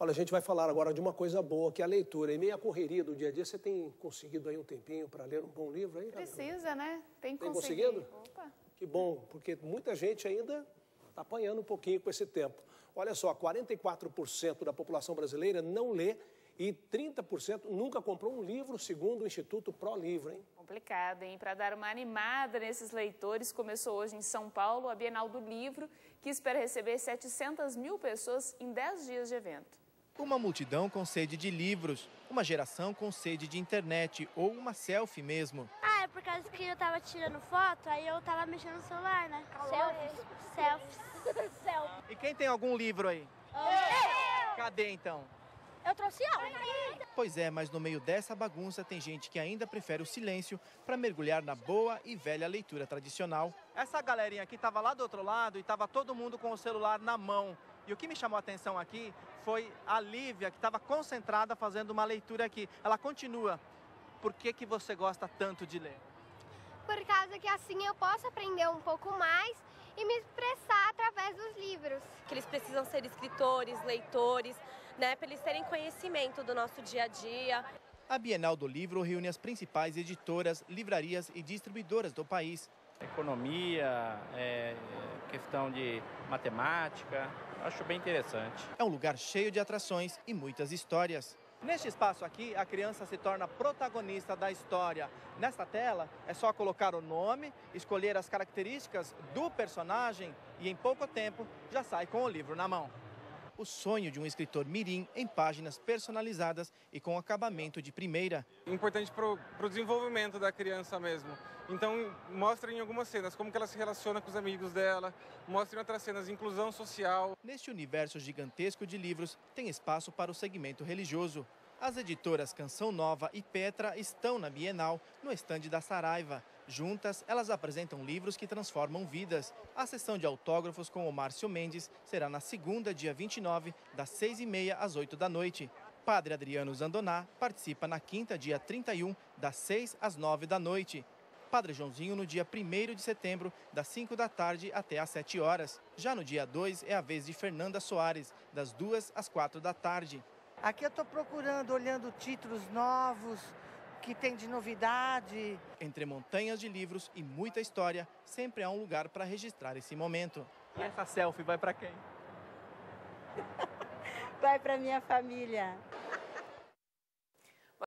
Olha, a gente vai falar agora de uma coisa boa, que é a leitura. Em meio à correria do dia a dia, você tem conseguido aí um tempinho para ler um bom livro aí? Precisa, né? Tem, tem conseguido. Opa. Que bom, porque muita gente ainda está apanhando um pouquinho com esse tempo. Olha só, 44% da população brasileira não lê e 30% nunca comprou um livro, segundo o Instituto Pro Livro, hein? Complicado, hein? Para dar uma animada nesses leitores, começou hoje em São Paulo a Bienal do Livro, que espera receber 700 mil pessoas em 10 dias de evento. Uma multidão com sede de livros, uma geração com sede de internet ou uma selfie mesmo. Ah, é por causa que eu tava tirando foto, aí eu tava mexendo no celular, né? Selfies. Selfies. Selfies. E quem tem algum livro aí? Eu. Cadê então? Eu trouxe aula. Pois é, mas no meio dessa bagunça tem gente que ainda prefere o silêncio para mergulhar na boa e velha leitura tradicional. Essa galerinha aqui estava lá do outro lado e estava todo mundo com o celular na mão. E o que me chamou a atenção aqui foi a Lívia, que estava concentrada fazendo uma leitura aqui. Ela continua. Por que, que você gosta tanto de ler? Por causa que assim eu posso aprender um pouco mais e me expressar através dos livros. Que eles precisam ser escritores, leitores, né, para eles terem conhecimento do nosso dia a dia. A Bienal do Livro reúne as principais editoras, livrarias e distribuidoras do país. Economia, é, questão de matemática, acho bem interessante. É um lugar cheio de atrações e muitas histórias. Neste espaço aqui, a criança se torna protagonista da história. Nesta tela, é só colocar o nome, escolher as características do personagem e em pouco tempo já sai com o livro na mão o sonho de um escritor mirim em páginas personalizadas e com acabamento de primeira. Importante para o desenvolvimento da criança mesmo. Então, mostra em algumas cenas como que ela se relaciona com os amigos dela, mostra em outras cenas inclusão social. Neste universo gigantesco de livros, tem espaço para o segmento religioso. As editoras Canção Nova e Petra estão na Bienal, no estande da Saraiva. Juntas, elas apresentam livros que transformam vidas. A sessão de autógrafos com o Márcio Mendes será na segunda, dia 29, das 6h30 às 8 da noite. Padre Adriano Zandoná participa na quinta, dia 31, das 6 às 9 da noite. Padre Joãozinho no dia 1 de setembro, das 5 da tarde até às 7 horas. Já no dia 2 é a vez de Fernanda Soares, das 2 às 4 da tarde. Aqui eu estou procurando, olhando títulos novos, que tem de novidade. Entre montanhas de livros e muita história, sempre há um lugar para registrar esse momento. E essa selfie vai para quem? vai para minha família.